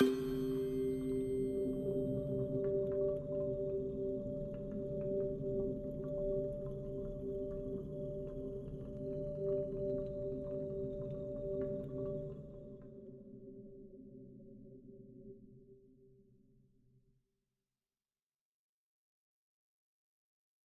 you